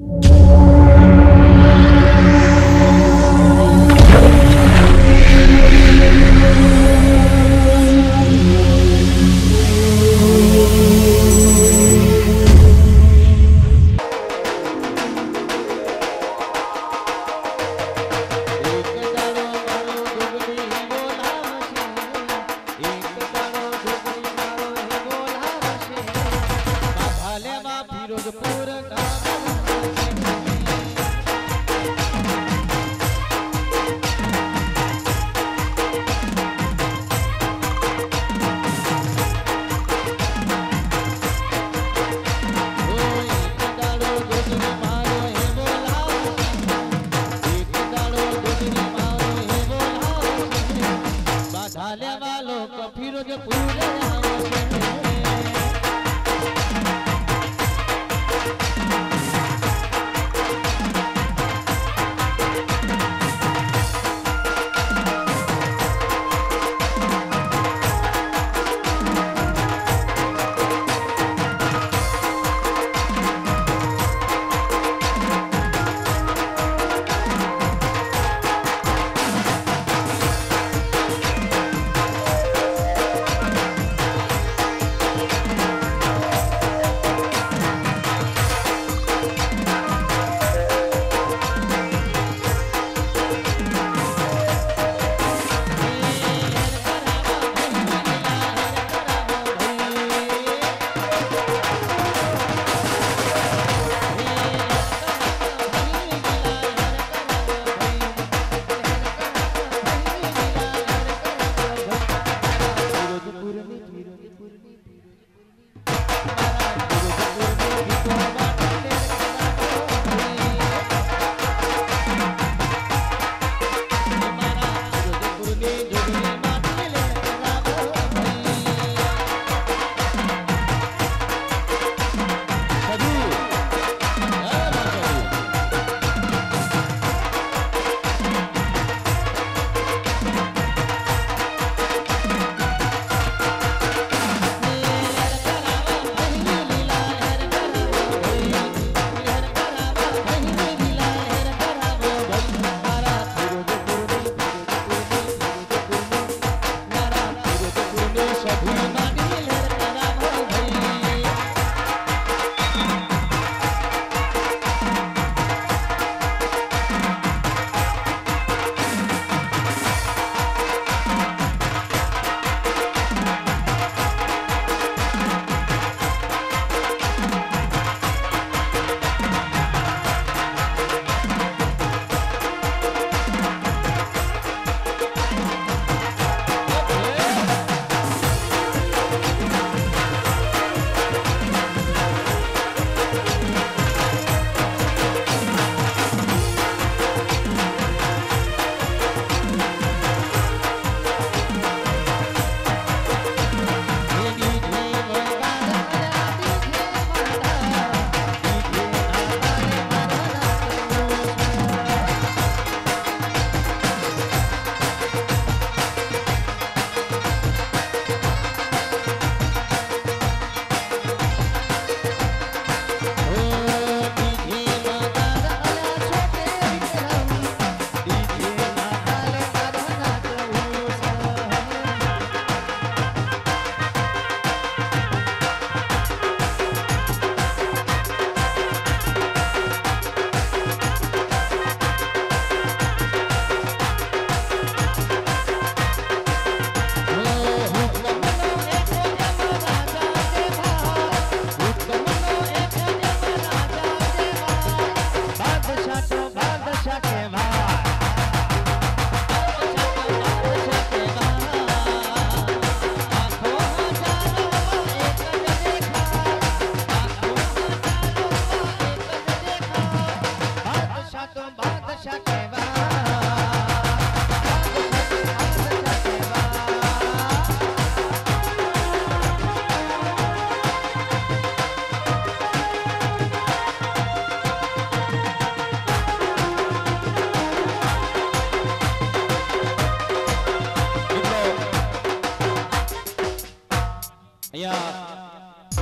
અહીંયા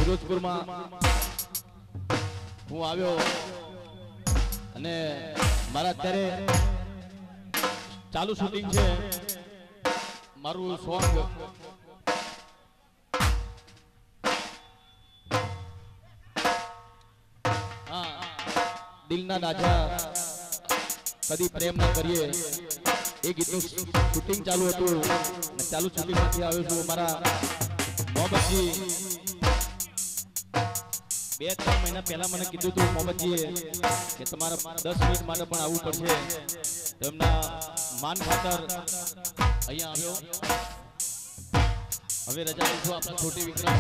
ફિરોજપુરમાં હું આવ્યો અને મારા અત્યારે ચાલુ શૂટિંગ છે. મારું સોંગ દિલના નાજા કદી પ્રેમ ન કરીએ. એ ગીતનું શૂટિંગ ચાલુ હતું ચાલુ શૂટિંગમાંથી આવ્યો છું મારા મોહમ્મદજી. બે ત્રણ મહિના પહેલા મને કીધું હતું મોહમ્મદજીએ, કે તમારે દસ મિનિટ માટે પણ આવવું પડશે. તો માન ખાતર અહીંયા આવ્યો. હવે રજા લઈશું આપણા છોટી વિક્રમ.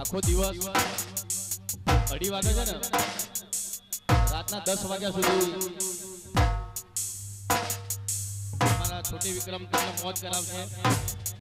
આખો દિવસ અઢી વાગે છે ને? રાતના દસ વાગ્યા સુધી છોટી વિક્રમ તમને મોજ કરાવશે.